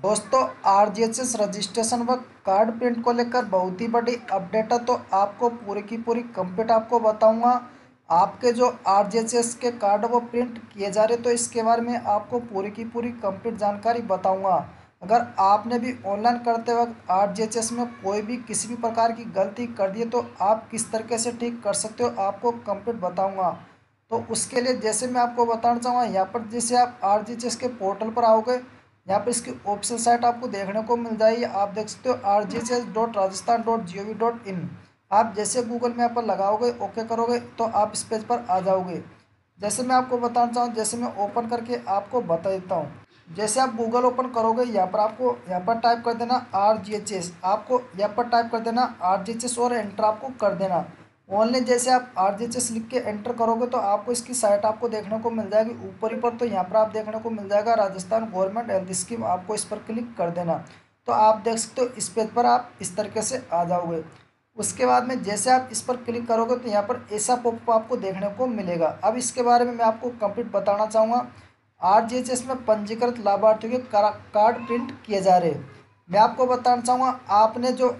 दोस्तों R G H S registration व card print को लेकर बहुत ही बड़ी अपडेट है तो आपको पूरी की पूरी कंप्लीट आपको बताऊँगा। आपके जो आर जी एच एस के कार्ड वो प्रिंट किए जा रहे तो इसके बारे में आपको पूरी की पूरी कंप्लीट जानकारी बताऊँगा। अगर आपने भी ऑनलाइन करते वक्त आर जी एच एस में कोई भी किसी भी प्रकार की गलती कर दी तो आप किस तरीके से ठीक कर सकते हो, आपको कंप्लीट बताऊँगा। तो उसके लिए जैसे मैं आपको बताना चाहूँगा, यहाँ पर जैसे आप आर जी एच एस के पोर्टल पर आओगे यहाँ पर इसकी ऑप्शन साइट आपको देखने को मिल जाएगी। आप देख सकते हो R G H S dot Rajasthan dot G O V dot in आप जैसे गूगल मैप पर लगाओगे ओके करोगे तो आप इस पेज पर आ जाओगे। जैसे मैं आपको बताना चाहूँ, जैसे मैं ओपन करके आपको बता देता हूँ। जैसे आप गूगल ओपन करोगे, यहाँ पर आपको, यहाँ पर टाइप कर देना आर जी एच एस आपको यहाँ पर टाइप कर देना आर जी एच एस और एंटर आपको कर देना। ऑनलाइन जैसे आप आर जी एच एस लिख के एंटर करोगे तो आपको इसकी साइट आपको देखने को मिल जाएगी। ऊपर ही पर तो यहाँ पर आप देखने को मिल जाएगा राजस्थान गवर्नमेंट हेल्थ स्कीम आपको इस पर क्लिक कर देना। तो आप देख सकते हो इस पेज पर आप इस तरीके से आ जाओगे। उसके बाद में जैसे आप इस पर क्लिक करोगे तो यहाँ पर ऐसा पॉपअप आपको देखने को मिलेगा। अब इसके बारे में मैं आपको कंप्लीट बताना चाहूँगा। आर जी एच एस में पंजीकृत लाभार्थियों के कार्ड प्रिंट किए जा रहे हैं। मैं आपको बताना चाहूँगा, आपने जो